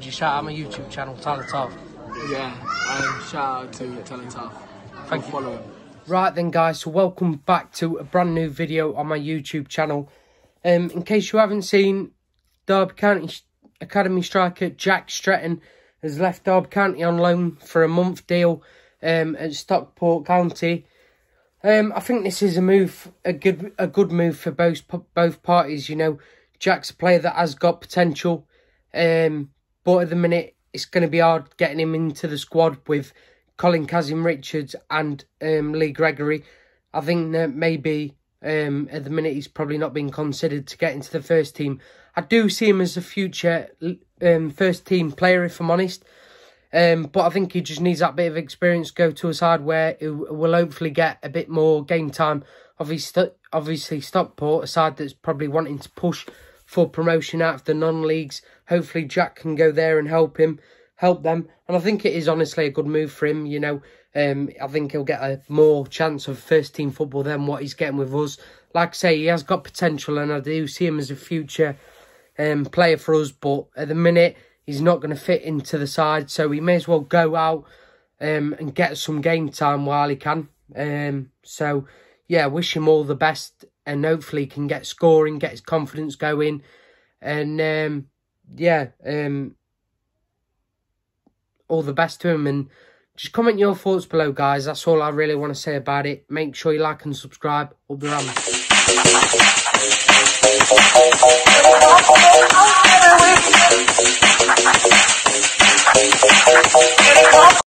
you shout out my YouTube channel, Talent Off? Yeah, um, shout out to Talent Off. Thank you. Follow him. Right then guys, so welcome back to a brand new video on my YouTube channel. Um, in case you haven't seen, Derby County Academy striker Jack Stretton has left Derby County on loan for a month deal um, at Stockport County. Um, I think this is a move, a good, a good move for both both parties. You know, Jack's a player that has got potential, um, but at the minute it's going to be hard getting him into the squad with Colin Kazim-Richards and um, Lee Gregory. I think that maybe um, at the minute he's probably not being considered to get into the first team. I do see him as a future um, first team player, if I'm honest. Um, but I think he just needs that bit of experience go to a side where he will hopefully get a bit more game time. Obviously, obviously Stockport, a side that's probably wanting to push for promotion out of the non-leagues. Hopefully Jack can go there and help him, help them. And I think it is honestly a good move for him, you know. Um, I think he'll get a more chance of first team football than what he's getting with us. Like I say, he has got potential and I do see him as a future um, player for us. But at the minute, he's not going to fit into the side. So he may as well go out um, and get some game time while he can. Um, so, yeah, wish him all the best and hopefully can get scoring, get his confidence going. And, um, yeah, um, all the best to him. And just comment your thoughts below, guys. That's all I really want to say about it. Make sure you like and subscribe. Up the